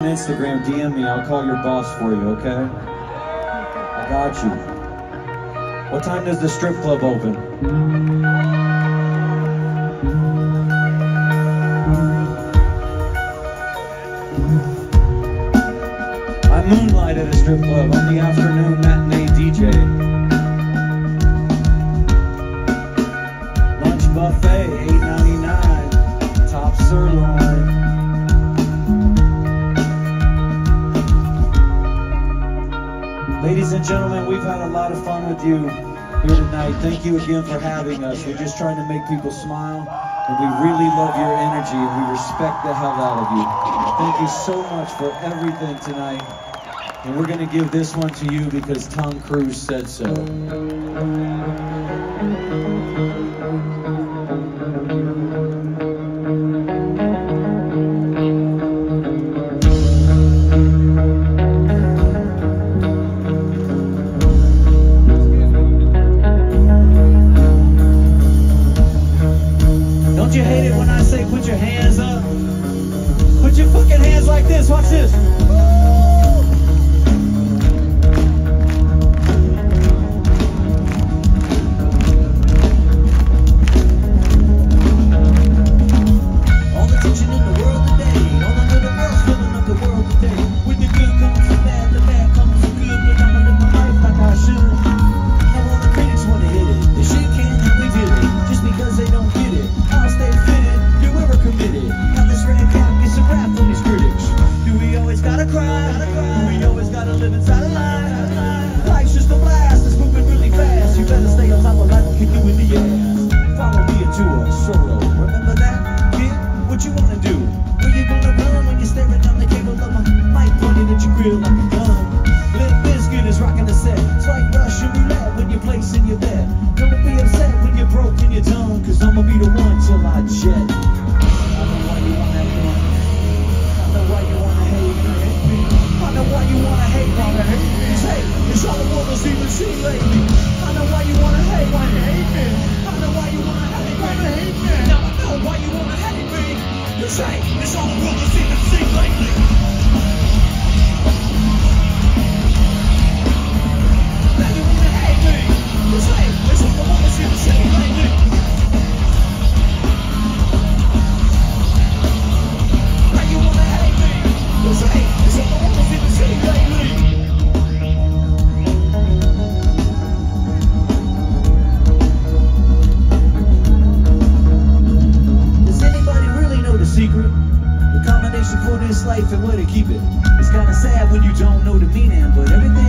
Instagram, DM me. I'll call your boss for you, okay? I got you. What time does the strip club open? I moonlight at a strip club. I'm the afternoon matinee DJ. Lunch buffet, 8.99. Top sirloin. Ladies and gentlemen, we've had a lot of fun with you here tonight. Thank you again for having us. We're just trying to make people smile, and we really love your energy, and we respect the hell out of you. Thank you so much for everything tonight. And we're going to give this one to you because Tom Cruise said so. your fucking hands like this. Watch this. It's all the has seen the see lately.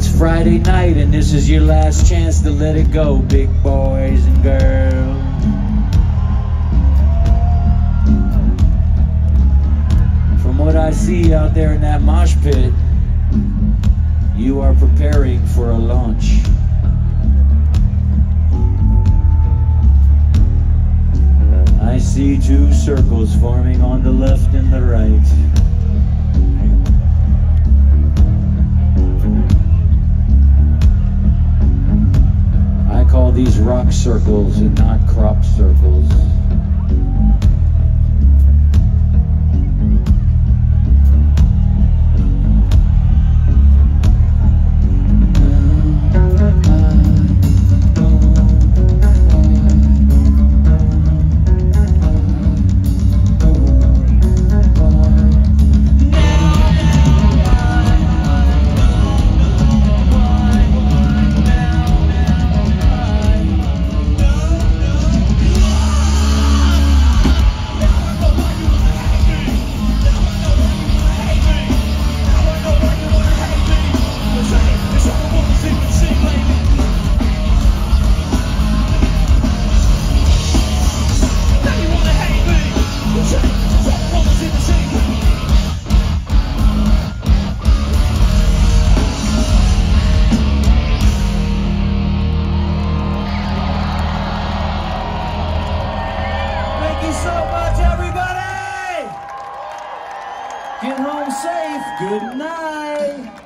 It's Friday night and this is your last chance to let it go, big boys and girls. From what I see out there in that mosh pit, you are preparing for a launch. I see two circles forming on the left and the right. These rock circles and not crop circles. Good night.